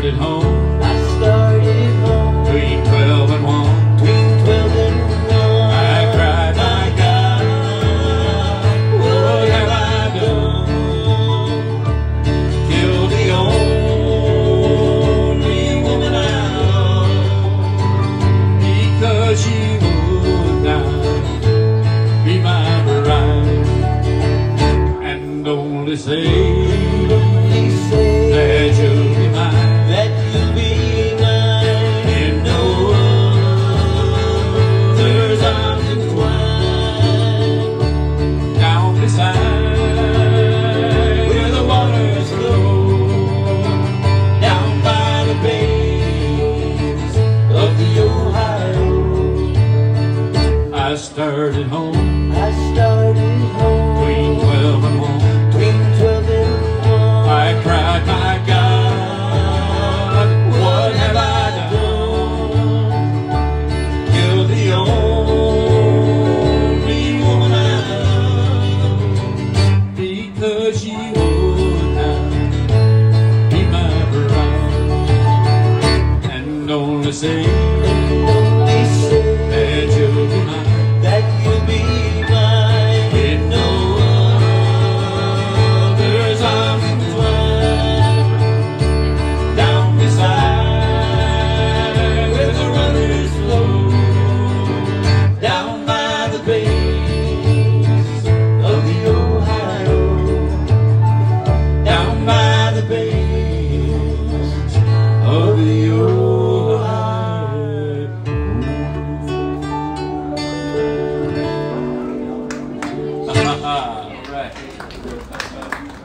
started home I started home between 12 and 1. between 12 and 1. I cried, my God, what have I done? Killed the only woman I love because she would not be my bride and only say started home I started home between 12 and 1. between 12 and 1. I cried, my God, what have I done? Killed the only woman I love because she would not be my bride and only say back.